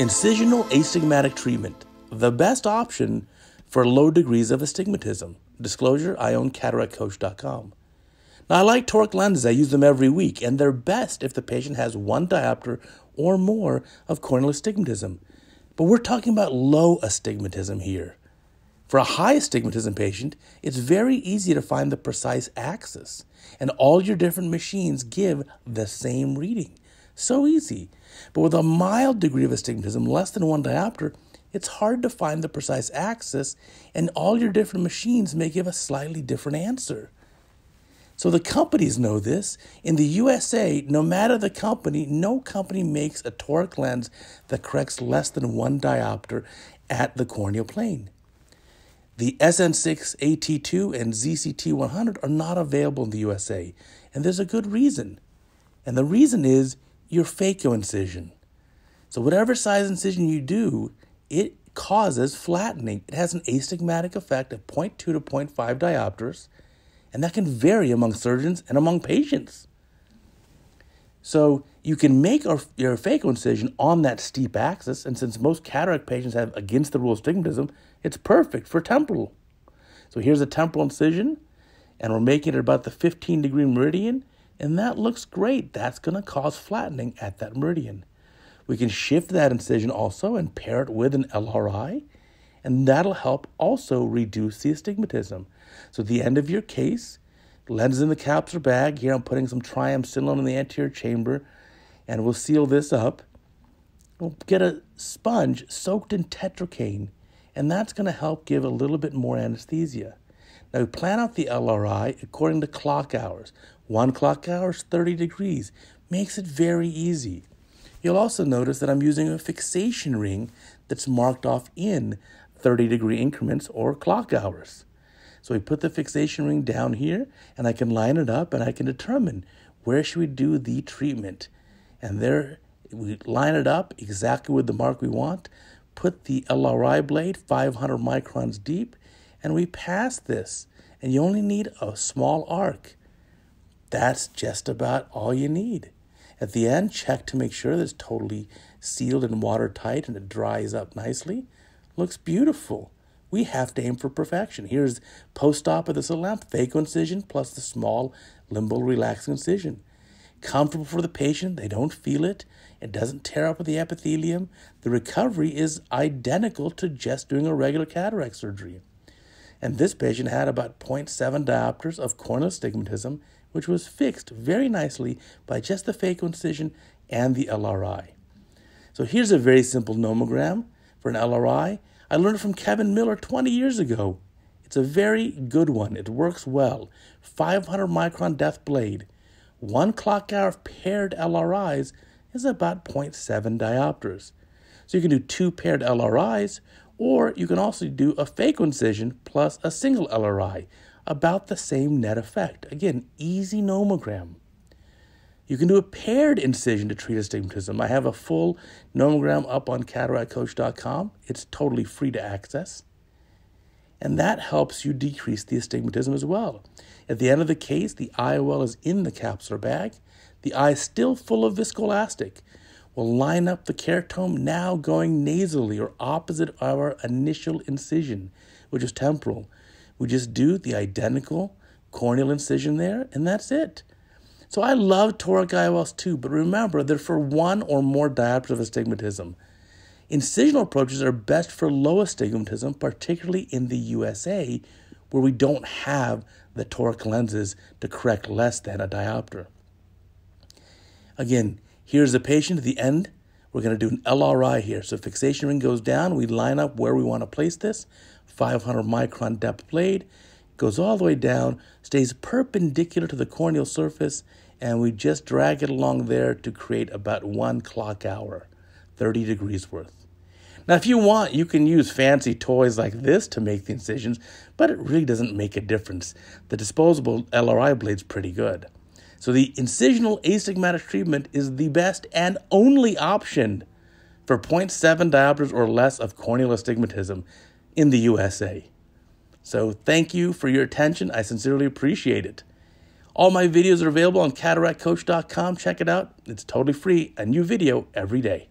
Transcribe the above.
Incisional astigmatic treatment, the best option for low degrees of astigmatism. Disclosure I own cataractcoach.com. Now, I like toric lenses, I use them every week, and they're best if the patient has one diopter or more of corneal astigmatism. But we're talking about low astigmatism here. For a high astigmatism patient, it's very easy to find the precise axis, and all your different machines give the same reading. So easy. But with a mild degree of astigmatism, less than one diopter, it's hard to find the precise axis, and all your different machines may give a slightly different answer. So the companies know this. In the USA, no matter the company, no company makes a toric lens that corrects less than one diopter at the corneal plane. The SN6 AT2 and ZCT 100 are not available in the USA, and there's a good reason. And the reason is your phaco incision. So, whatever size incision you do, it causes flattening. It has an astigmatic effect of 0.2 to 0.5 diopters, and that can vary among surgeons and among patients. So, you can make your phaco incision on that steep axis, and since most cataract patients have against the rule astigmatism, it's perfect for temporal. So, here's a temporal incision, and we're making it about the 15 degree meridian, and that looks great. That's going to cause flattening at that meridian. We can shift that incision also and pair it with an LRI, and that'll help also reduce the astigmatism. So at the end of your case, lens in the capsular bag. Here I'm putting some triamcinolone in the anterior chamber, and we'll seal this up. We'll get a sponge soaked in tetracaine, and that's going to help give a little bit more anesthesia. Now we plan out the LRI according to clock hours. One clock hour is 30 degrees. Makes it very easy. You'll also notice that I'm using a fixation ring that's marked off in 30 degree increments or clock hours. So we put the fixation ring down here and I can line it up and I can determine where should we do the treatment. And there we line it up exactly with the mark we want, put the LRI blade 500 microns deep, and we pass this. And you only need a small arc. That's just about all you need. At the end, check to make sure that it's totally sealed and watertight and it dries up nicely. Looks beautiful. We have to aim for perfection. Here's post-op of the lamp, phaco incision plus the small limbal relaxing incision. Comfortable for the patient. They don't feel it. It doesn't tear up the epithelium. The recovery is identical to just doing a regular cataract surgery. And this patient had about 0.7 diopters of corneal astigmatism which was fixed very nicely by just the phaco incision and the LRI. So here's a very simple nomogram for an LRI. I learned it from Kevin Miller 20 years ago. It's a very good one. It works well. 500 micron depth blade. One clock hour of paired LRIs is about 0.7 diopters. So you can do two paired LRIs, or you can also do a phaco incision plus a single LRI, about the same net effect. Again, easy nomogram. You can do a paired incision to treat astigmatism. I have a full nomogram up on cataractcoach.com. It's totally free to access. And that helps you decrease the astigmatism as well. At the end of the case, the IOL is in the capsular bag. The eye is still full of viscoelastic. We'll line up the keratome now going nasally or opposite our initial incision, which is temporal. We just do the identical corneal incision there, and that's it. So I love toric IOLs too, but remember they're for one or more diopters of astigmatism. Incisional approaches are best for low astigmatism, particularly in the USA, where we don't have the toric lenses to correct less than a diopter. Again, here's the patient at the end. We're going to do an LRI here. So fixation ring goes down. We line up where we want to place this. 500 micron depth blade, goes all the way down, stays perpendicular to the corneal surface, and we just drag it along there to create about one clock hour, 30 degrees worth. Now, if you want, you can use fancy toys like this to make the incisions, but it really doesn't make a difference. The disposable LRI blade's pretty good. So the incisional astigmatic treatment is the best and only option for 0.7 diopters or less of corneal astigmatism in the USA. So thank you for your attention. I sincerely appreciate it. All my videos are available on cataractcoach.com. Check it out. It's totally free, a new video every day.